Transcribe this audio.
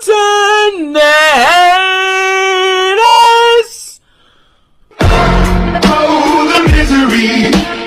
alternate us. Oh, the misery.